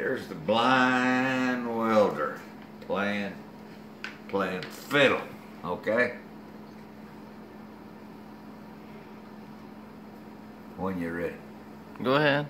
Here's the blind welder playing playing fiddle, okay? When you're ready. Go ahead.